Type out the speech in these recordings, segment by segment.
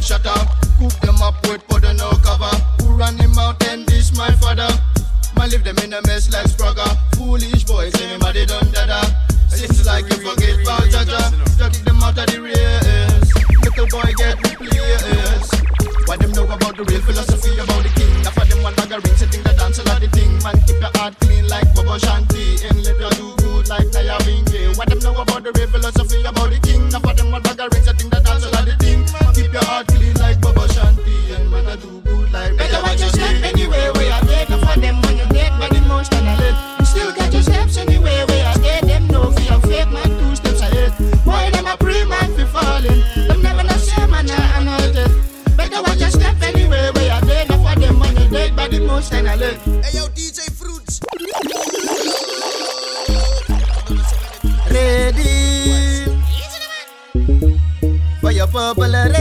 mouth shut up. Cook them up with butter no cover. Who run him out and this my father? Man leave them in a mess like Sprague. Foolish boys, anybody done dada. Seems like you forget about Jaja. Just kick them out of the race. Little boy get replaced. What them know about the real philosophy about the king? After them one bag of rings, they think the dancer are the thing. Man keep your heart clean like Bobo Shanti. Dead, but emotionally. Hey yo, DJ Fruits. Ready for your purple ready.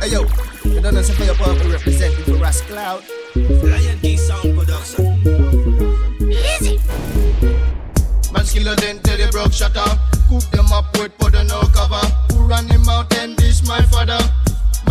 Hey yo, you don't know say for your purple representing for Ras Cloud. Lion King Sound Production. Easy. Man skiller then tell the broke shut up. Cook them up with powder no cover. Who run him out and this my father?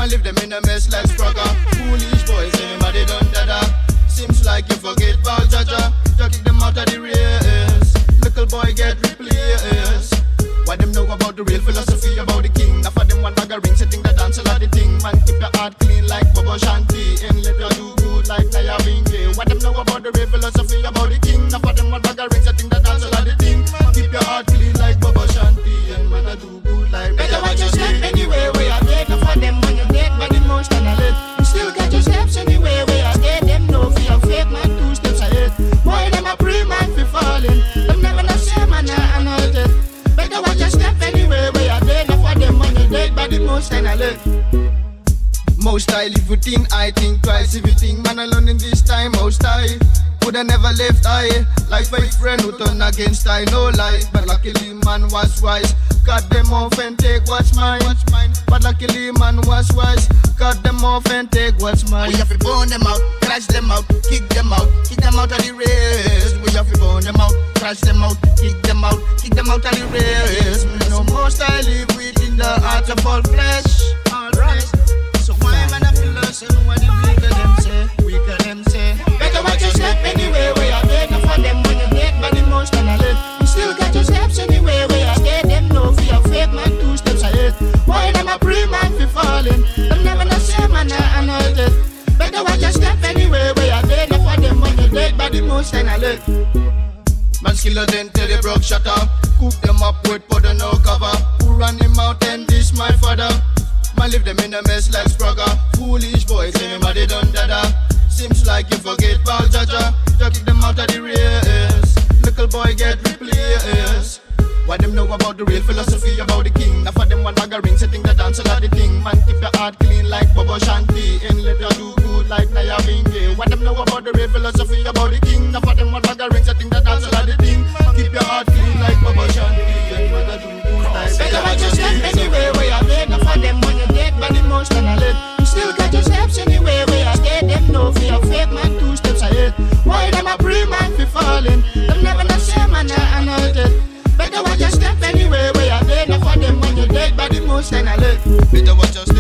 Man leave them in a mess like Spragger. Foolish boys, anybody done dada. Seems like you forget about Jaja. You kick them out of the race. Little boy get replaced. What them know about the real philosophy about the king? Now for them one bag I think the dance a lot the thing. Man keep your heart clean like Bobo Shanti and let you do good like Nyabinghi. What them know about the real philosophy about the king? Now for them one bag steps anyway where I dead. Them for your fake man two steps ahead. Boy, them a pre man fi falling. Them never know say man a anointed. Better watch your step anyway where I dead. Now for them you dead, but emotionally. Most I live within, I think twice if you think man alone in this time, most I woulda never left I like my friend who turned against I no lie, but luckily man was wise. Cut them off and take what's mine. But luckily man was wise. Cut them off and take what's mine. We have to burn them out, crash them out, kick them out, kick them out of the race. We have to burn them out, crash them out, kick them out, kick them out of the race. You know most I live within the heart of all flesh. All flesh. So why man I feel listen what the weaker them but emotionally. Man skiller then tell the broke shut up. Cook them up with powder no cover. Who run him out and this my father? Man leave them in a mess like Spragger. Foolish boys, anybody done dada. Seems like you forget about Jaja. You but emotionally. Better watch your step